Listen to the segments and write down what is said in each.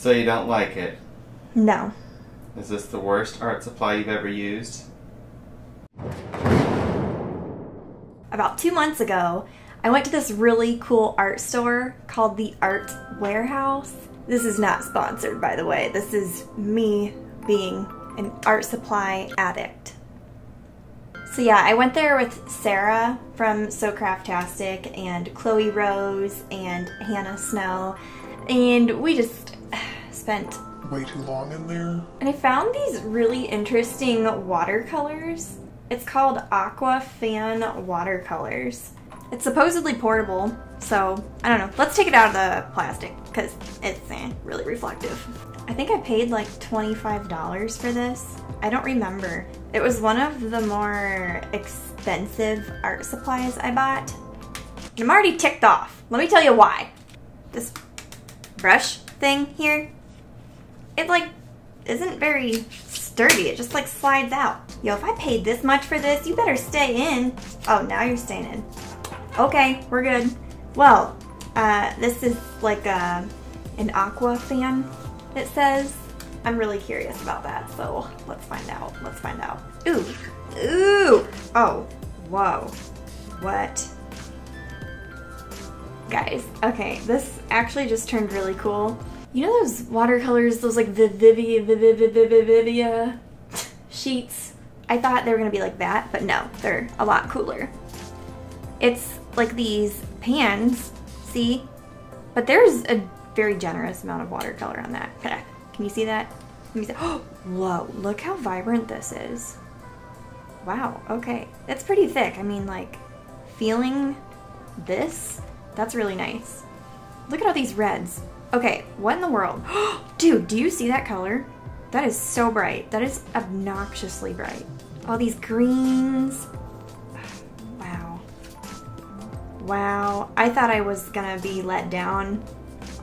So you don't like it? No. Is this the worst art supply you've ever used? About two months ago, I went to this really cool art store called the Art Warehouse. This is not sponsored, by the way. This is me being an art supply addict. So yeah, I went there with Sarah from So Craftastic and Chloe Rose and Hannah Snow, and we just spent way too long in there. And I found these really interesting watercolors. It's called Aqua Fan Watercolors. It's supposedly portable, so I don't know. Let's take it out of the plastic because it's eh, really reflective. I think I paid like $25 for this. I don't remember. It was one of the more expensive art supplies I bought. And I'm already ticked off. Let me tell you why. This brush thing here, it like isn't very sturdy. It just like slides out. Yo, if I paid this much for this, you better stay in. Oh, now you're staying in. Okay, we're good. Well, uh, this is like a, an aqua fan, it says. I'm really curious about that, so let's find out. Let's find out. Ooh, ooh, oh, whoa, what? Guys, okay, this actually just turned really cool. You know those watercolors, those like Viviva, Viviva sheets? I thought they were gonna be like that, but no, they're a lot cooler. It's like these pans, see? But there's a very generous amount of watercolor on that. Can you see that? Can you see? Oh, whoa, look how vibrant this is. Wow, okay. It's pretty thick. I mean, like, feeling this, that's really nice. Look at all these reds. Okay, what in the world? Dude, do you see that color? That is so bright. That is obnoxiously bright. All these greens. Wow. Wow. I thought I was gonna be let down,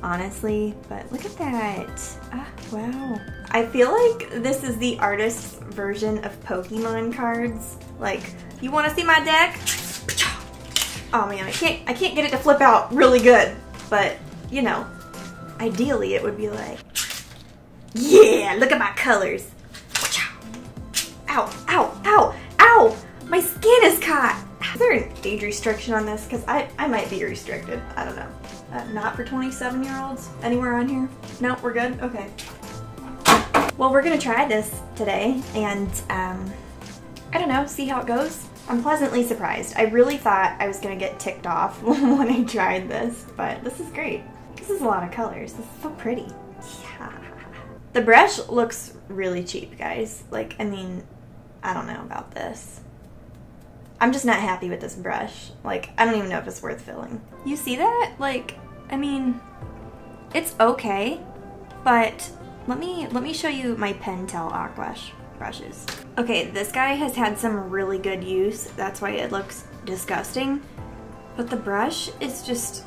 honestly, but look at that. Ah, wow. I feel like this is the artist's version of Pokemon cards. Like, you wanna see my deck? Oh man, I can't I can't get it to flip out really good. But, you know, ideally it would be like, yeah, look at my colors. Ow, ow, ow, ow! My skin is caught! Is there an age restriction on this? Because I, I might be restricted. I don't know. Uh, not for 27 year olds? Anywhere on here? No, we're good? Okay. Well, we're gonna try this today and um, I don't know, see how it goes. I'm pleasantly surprised. I really thought I was gonna get ticked off when I tried this, but this is great. This is a lot of colors. This is so pretty. Yeah. The brush looks really cheap, guys. Like, I mean, I don't know about this. I'm just not happy with this brush. Like, I don't even know if it's worth filling. You see that? Like, I mean, it's okay, but let me let me show you my Pentel Aquash brushes. Okay, this guy has had some really good use. That's why it looks disgusting. But the brush is just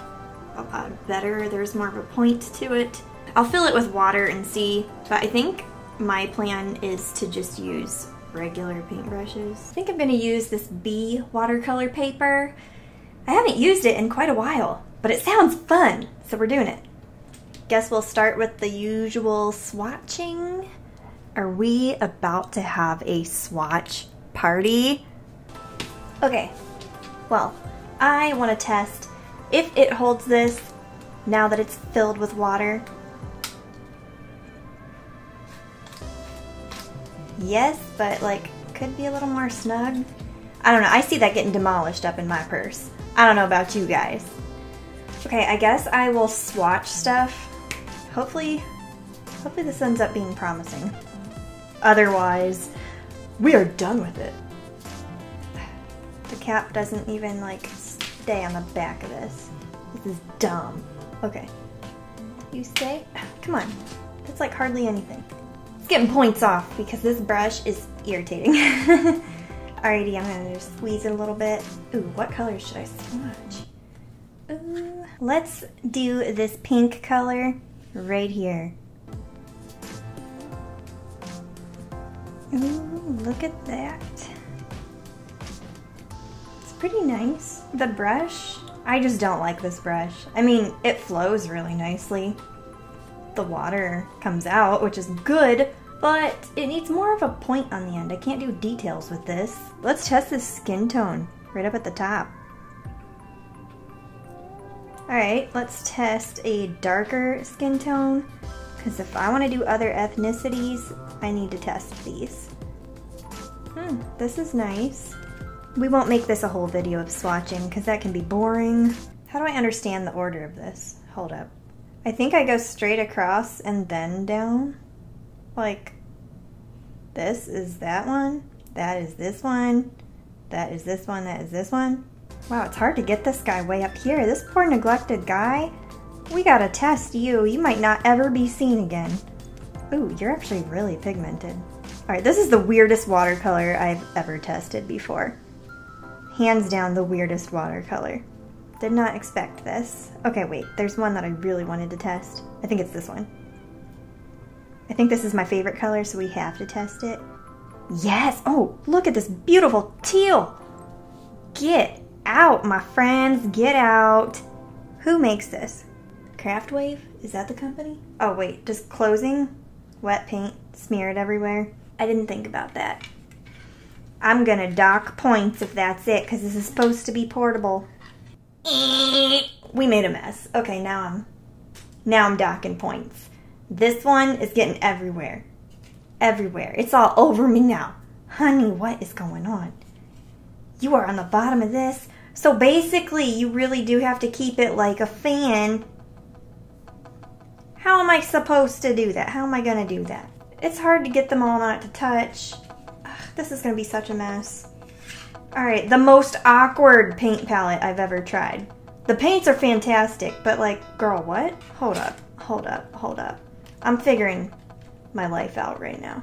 lot better. There's more of a point to it. I'll fill it with water and see, but I think my plan is to just use regular paintbrushes. I think I'm gonna use this B watercolor paper. I haven't used it in quite a while, but it sounds fun, so we're doing it. Guess we'll start with the usual swatching. Are we about to have a swatch party? Okay, well, I want to test if it holds this now that it's filled with water. Yes, but like, could be a little more snug. I don't know, I see that getting demolished up in my purse. I don't know about you guys. Okay, I guess I will swatch stuff. Hopefully, hopefully this ends up being promising. Otherwise, we are done with it. The cap doesn't even like stay on the back of this. This is dumb. Okay. You stay? Come on. That's like hardly anything. It's getting points off because this brush is irritating. Alrighty, I'm gonna just squeeze it a little bit. Ooh, what color should I swatch? Ooh, let's do this pink color right here. Ooh, look at that. It's pretty nice. The brush, I just don't like this brush. I mean, it flows really nicely. the water comes out, which is good, but it needs more of a point on the end. I can't do details with this. Let's test this skin tone right up at the top. Alright, let's test a darker skin tone, because if I want to do other ethnicities, I need to test these. Hmm, this is nice. We won't make this a whole video of swatching, because that can be boring. How do I understand the order of this? Hold up. I think I go straight across and then down. Like, this is that one, that is this one, that is this one, that is this one. Wow, it's hard to get this guy way up here. This poor neglected guy. We gotta test you. You might not ever be seen again. Ooh, you're actually really pigmented. Alright, this is the weirdest watercolor I've ever tested before. Hands down the weirdest watercolor. Did not expect this. Okay, wait, there's one that I really wanted to test. I think it's this one. I think this is my favorite color, so we have to test it. Yes! Oh, look at this beautiful teal! Get out, my friends, get out! Who makes this? Craftwave? Is that the company? Oh wait, just closing? Wet paint smeared everywhere? I didn't think about that. I'm gonna dock points if that's it, because this is supposed to be portable. We made a mess. Okay, now I'm now I'm docking points. This one is getting everywhere. Everywhere. It's all over me now. Honey, what is going on? You are on the bottom of this. So basically, you really do have to keep it like a fan. How am I supposed to do that? How am I going to do that? It's hard to get them all not to touch. This is to be such a mess. Alright, the most awkward paint palette I've ever tried. The paints are fantastic, but like, girl, what? Hold up, hold up, hold up. I'm figuring my life out right now.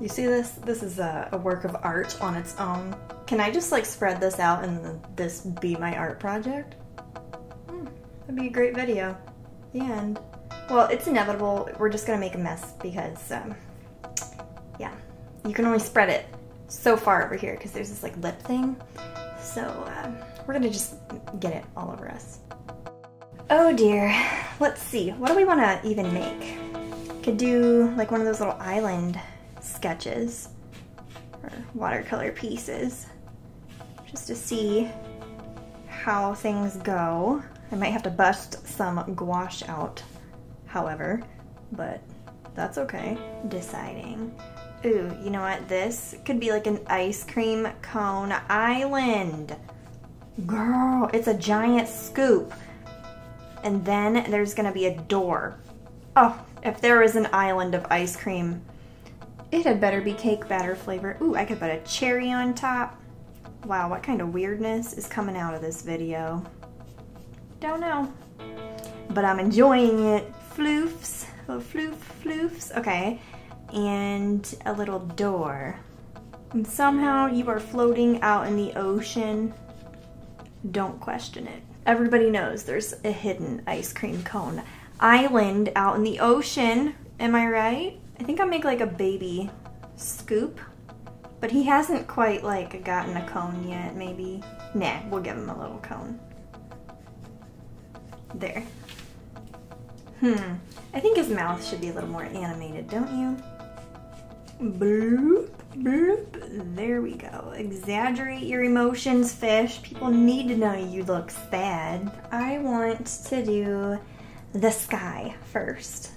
You see this? This is a, a, work of art on its own. Can I just like spread this out and this be my art project? Hmm, that'd be a great video. The end. Well, it's inevitable. We're just gonna make a mess because, um, yeah, you can only spread it so far over here because there's this like lip thing. So uh, we're gonna just get it all over us. Oh dear. Let's see. What do we want to even make? Could do like one of those little island sketches or watercolor pieces just to see how things go. I might have to bust some gouache out, however, but that's okay. Deciding. Ooh, you know what? This could be like an ice cream cone island. Girl, it's a giant scoop. And then there's gonna be a door. Oh, if there was an island of ice cream, it had better be cake batter flavor. Ooh, I could put a cherry on top. Wow, what kind of weirdness is coming out of this video? Don't know. But I'm enjoying it. Floofs, floof floofs. Okay, and a little door. And somehow you are floating out in the ocean. Don't question it. Everybody knows there's a hidden ice cream cone island out in the ocean. Am I right? I think I'll make like a baby scoop. But he hasn't quite like gotten a cone yet, maybe. Nah, we'll give him a little cone. There. Hmm. I think his mouth should be a little more animated, don't you? Bloop, bloop. There we go. Exaggerate your emotions, fish. People need to know you look sad. I want to do the sky first.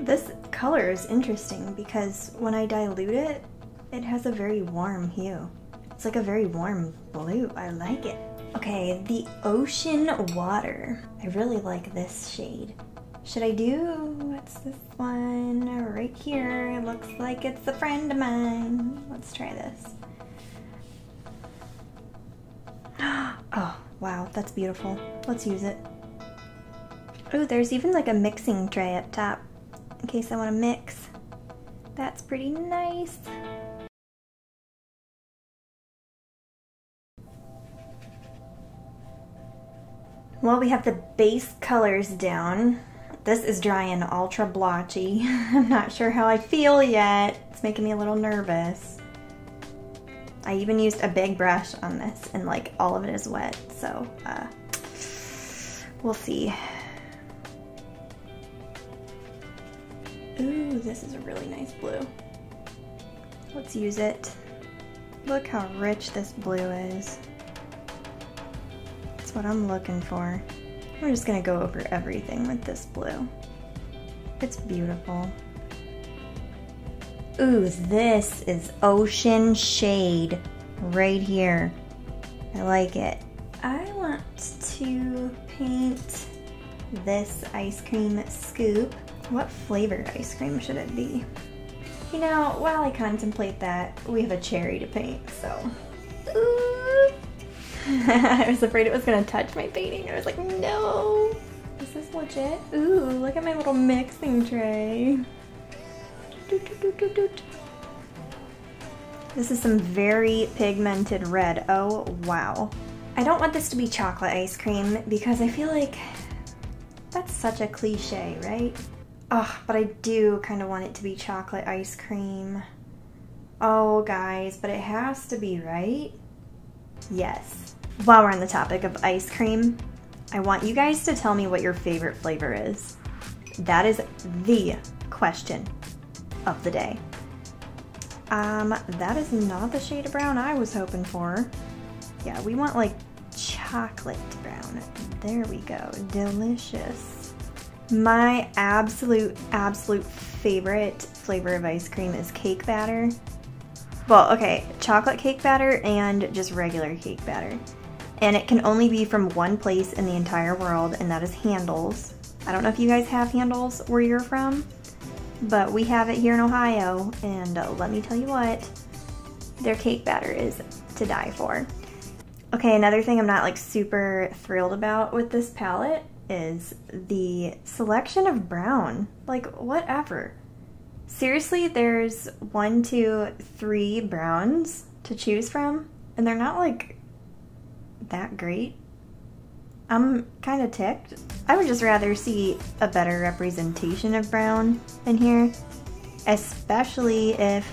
This color is interesting because when I dilute it, it has a very warm hue. It's like a very warm blue. I like it. Okay, the ocean water. I really like this shade. Should I do, what's this one? Right here, it looks like it's a friend of mine. Let's try this. Oh, wow, that's beautiful. Let's use it. Oh, there's even like a mixing tray up top in case I want to mix. That's pretty nice. Well, we have the base colors down. This is dry and ultra blotchy. I'm not sure how I feel yet. It's making me a little nervous. I even used a big brush on this and like all of it is wet, so uh, we'll see. Ooh, this is a really nice blue. Let's use it. Look how rich this blue is. That's what I'm looking for. I'm just gonna go over everything with this blue. It's beautiful. Ooh, this is Ocean Shade right here. I like it. I want to paint this ice cream scoop. What flavored ice cream should it be? You know, while I contemplate that, we have a cherry to paint, so. Ooh. I was afraid it was gonna touch my painting. I was like, no. This is this legit? Ooh, look at my little mixing tray. This is some very pigmented red. Oh, wow. I don't want this to be chocolate ice cream because I feel like that's such a cliche, right? Oh, but I do kind of want it to be chocolate ice cream. Oh, guys, but it has to be, right? Yes. While we're on the topic of ice cream, I want you guys to tell me what your favorite flavor is. That is the question of the day. Um, that is not the shade of brown I was hoping for. Yeah, we want like chocolate brown. There we go. Delicious. My absolute, absolute favorite flavor of ice cream is cake batter. Well, okay, chocolate cake batter and just regular cake batter. And it can only be from one place in the entire world, and that is Handel's. I don't know if you guys have Handel's where you're from, but we have it here in Ohio, and uh, let me tell you what, their cake batter is to die for. Okay, another thing I'm not like super thrilled about with this palette is the selection of brown. Like, whatever. Seriously, there's one, two, three browns to choose from, and they're not like that great. I'm kind of ticked. I would just rather see a better representation of brown in here, especially if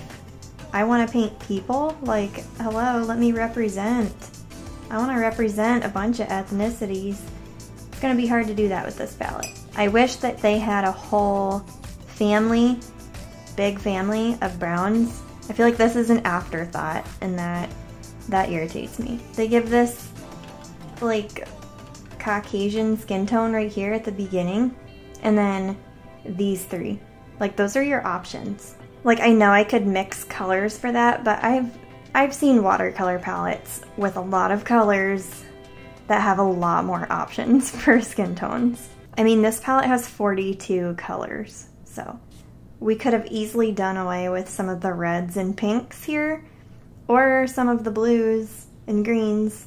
I want to paint people. Like, hello, let me represent. I want to represent a bunch of ethnicities. It's going to be hard to do that with this palette. I wish that they had a whole family, big family of browns. I feel like this is an afterthought and that that irritates me. They give this like Caucasian skin tone right here at the beginning, and then these three. Like those are your options. Like I know I could mix colors for that, but I've I've seen watercolor palettes with a lot of colors that have a lot more options for skin tones. I mean, this palette has 42 colors, so we could have easily done away with some of the reds and pinks here, or some of the blues and greens.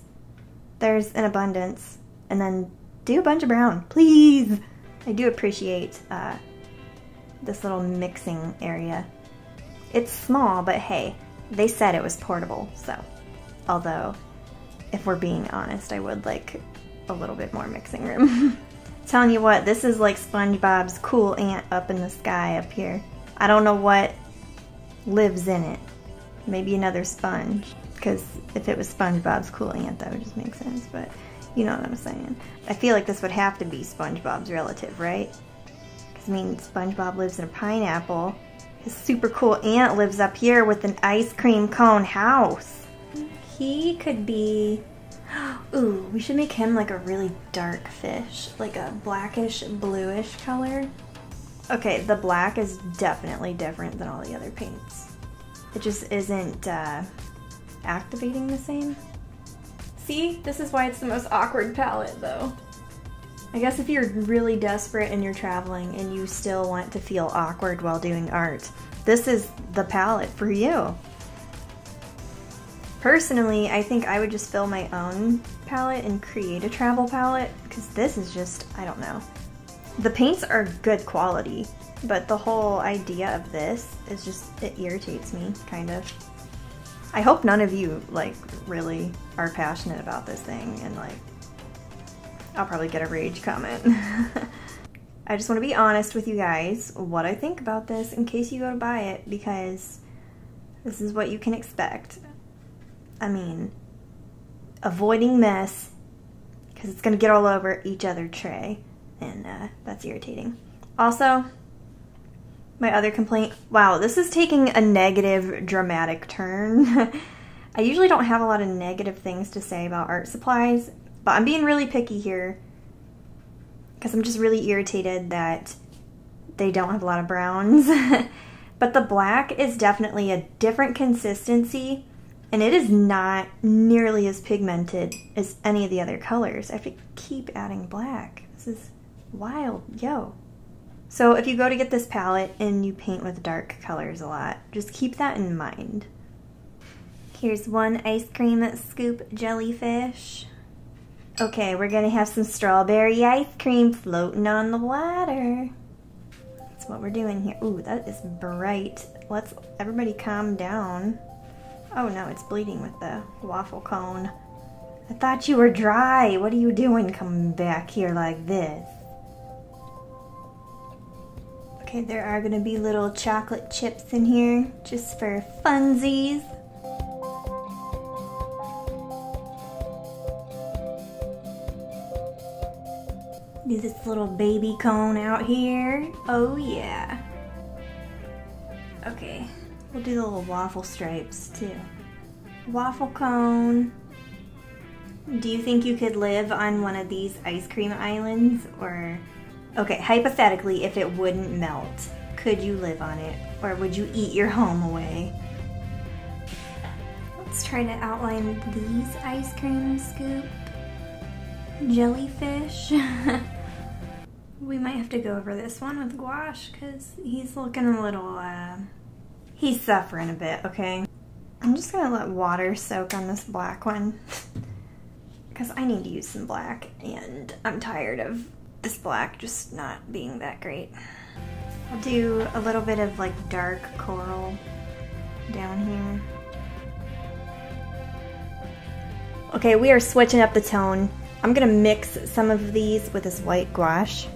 There's an abundance and then do a bunch of brown, please. I do appreciate uh, this little mixing area. It's small, but hey, they said it was portable, so. Although, if we're being honest, I would like a little bit more mixing room. Telling you what, this is like SpongeBob's cool aunt up in the sky up here. I don't know what lives in it. Maybe another sponge. Because if it was SpongeBob's cool aunt, that would just make sense, but you know what I'm saying. I feel like this would have to be SpongeBob's relative, right? Because, I mean, SpongeBob lives in a pineapple. His super cool aunt lives up here with an ice cream cone house. He could be... Ooh, we should make him like a really dark fish. Like a blackish, bluish color. Okay, the black is definitely different than all the other paints. It just isn't uh, activating the same. See, this is why it's the most awkward palette though. I guess if you're really desperate and you're traveling and you still want to feel awkward while doing art, this is the palette for you. Personally, I think I would just fill my own palette and create a travel palette because this is just, I don't know. The paints are good quality, but the whole idea of this is just, it irritates me, kind of. I hope none of you like really are passionate about this thing and like I'll probably get a rage comment. I just want to be honest with you guys what I think about this in case you go to buy it because this is what you can expect. I mean, avoiding mess because it's going to get all over each other tray and uh, that's irritating. Also, My other complaint wow, this is taking a negative, dramatic turn. I usually don't have a lot of negative things to say about art supplies, but I'm being really picky here because I'm just really irritated that they don't have a lot of browns. but the black is definitely a different consistency and it is not nearly as pigmented as any of the other colors. I have to keep adding black. This is wild. Yo. So if you go to get this palette and you paint with dark colors a lot, just keep that in mind. Here's one ice cream scoop jellyfish. Okay, we're gonna have some strawberry ice cream floating on the water. That's what we're doing here. Ooh, that is bright. Let's everybody calm down. Oh no, it's bleeding with the waffle cone. I thought you were dry. What are you doing coming back here like this? Okay, there are gonna be little chocolate chips in here just for funsies. Do this little baby cone out here. Oh yeah. Okay, we'll do the little waffle stripes too. Waffle cone. Do you think you could live on one of these ice cream islands? Or, okay, hypothetically, if it wouldn't melt, could you live on it? Or would you eat your home away? Let's try to outline these ice cream scoop jellyfish. we might have to go over this one with gouache because he's looking a little, uh, he's suffering a bit, okay? I'm just gonna let water soak on this black one because I need to use some black and I'm tired of this black just not being that great. I'll do a little bit of like dark coral down here. Okay, we are switching up the tone. I'm gonna mix some of these with this white gouache.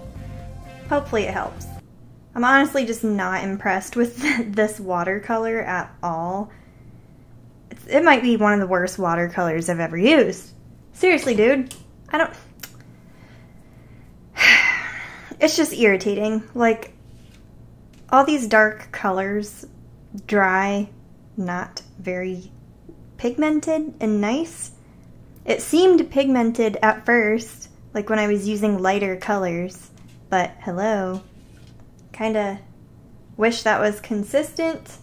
Hopefully it helps. I'm honestly just not impressed with this watercolor at all. It's, it might be one of the worst watercolors I've ever used. Seriously, dude. I don't... It's just irritating. Like, all these dark colors, dry, not very pigmented and nice. It seemed pigmented at first, like when I was using lighter colors, but hello. Kinda wish that was consistent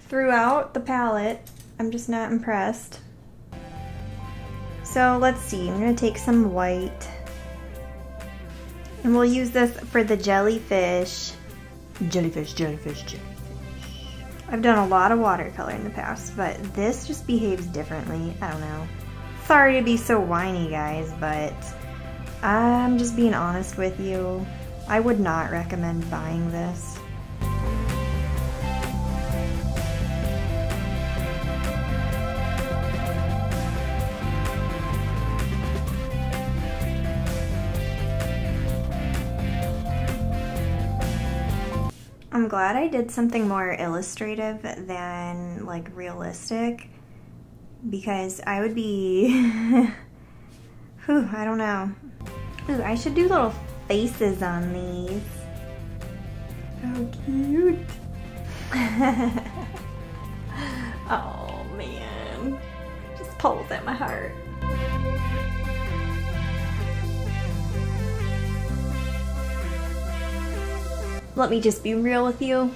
throughout the palette. I'm just not impressed. So let's see, I'm gonna take some white and we'll use this for the jellyfish. Jellyfish, jellyfish, jellyfish. I've done a lot of watercolor in the past, but this just behaves differently. I don't know. Sorry to be so whiny, guys, but I'm just being honest with you. I would not recommend buying this. I'm glad I did something more illustrative than like realistic because I would be, whew, I don't know. Ooh, I should do little faces on these. How cute. oh man, just pulls at my heart. Let me just be real with you.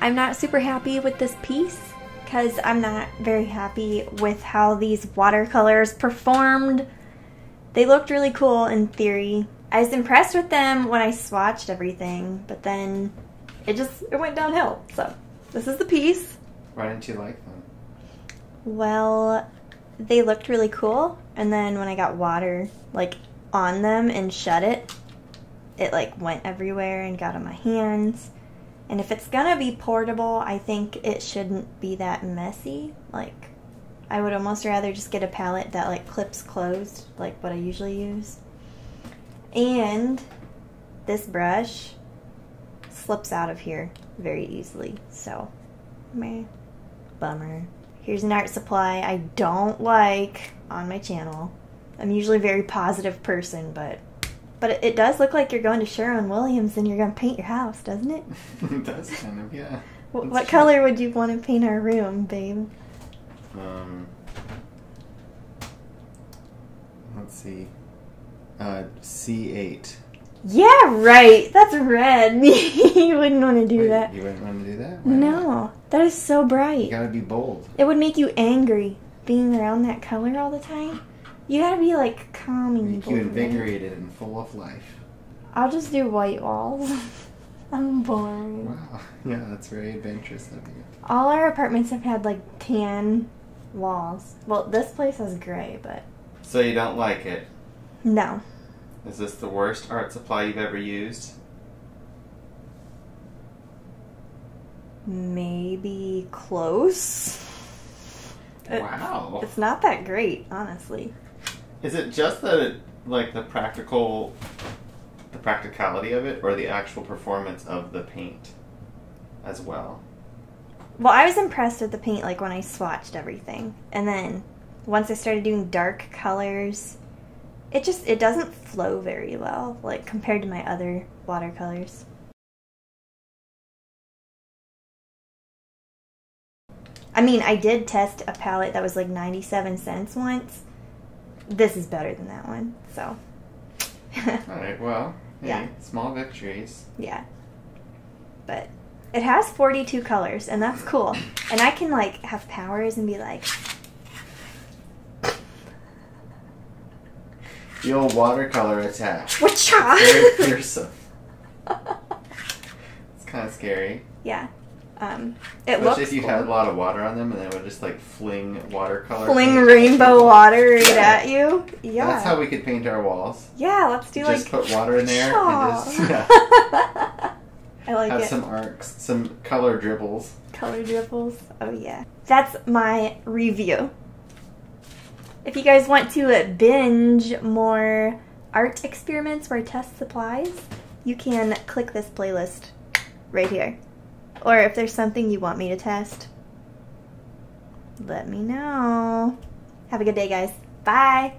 I'm not super happy with this piece because I'm not very happy with how these watercolors performed. They looked really cool in theory. I was impressed with them when I swatched everything, but then it just it went downhill. So this is the piece. Why didn't you like them? Well, they looked really cool, and then when I got water like on them and shut it, it like went everywhere and got on my hands. And if it's gonna be portable, I think it shouldn't be that messy. Like, I would almost rather just get a palette that like clips closed, like what I usually use. And this brush slips out of here very easily. So, meh, bummer. Here's an art supply I don't like on my channel. I'm usually a very positive person, but But it, it does look like you're going to Sherwin-Williams and you're going to paint your house, doesn't it? it does kind of, yeah. What true. color would you want to paint our room, babe? Um, let's see. Uh, C8. Yeah, right. That's red. you wouldn't want to do Wait, that. You wouldn't want to do that? Why not? No, that is so bright. You gotta be bold. It would make you angry being around that color all the time. You gotta be like calm and Make you invigorated and full of life. I'll just do white walls. I'm bored. Wow. Yeah, that's very adventurous of you. All our apartments have had like tan walls. Well, this place is gray, but So you don't like it? no. Is this the worst art supply you've ever used? Maybe close. It- Wow. It's not that great, honestly. Is it just that it, like the practical, the practicality of it, or the actual performance of the paint, as well? Well, I was impressed with the paint like when I swatched everything. And then once I started doing dark colors, it just it doesn't flow very well like compared to my other watercolors. I mean, I did test a palette that was like 97 cents once. This is better than that one. So All right. Well, hey, Yeah. small victories. Yeah. But it has 42 colors, and that's cool. And I can, like, have powers and be like, The old watercolor attack. Whatcha? Very fearsome. It's kind of scary. yeah. Um, it Especially looks if you cool. had a lot of water on them, and they would just like fling watercolor. Fling rainbow water right at you. Yeah. That's how we could paint our walls. yeah, let's do, just like... put water in there and just yeah, I like have it. some arcs, some color dribbles. color dribbles. Oh yeah. That's my review. If you guys want to binge more art experiments where I test supplies, you can click this playlist right here. Or if there's something you want me to test, let me know. Have a good day, guys. Bye.